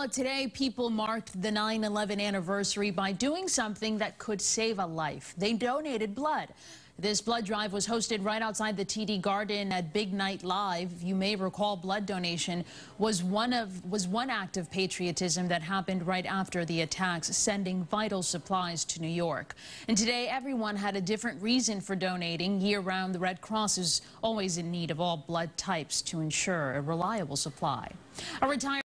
Well, today people marked the 9-11 anniversary by doing something that could save a life. They donated blood. This blood drive was hosted right outside the TD Garden at Big Night Live. You may recall blood donation was one of was one act of patriotism that happened right after the attacks, sending vital supplies to New York. And today everyone had a different reason for donating. Year-round, the Red Cross is always in need of all blood types to ensure a reliable supply. A retired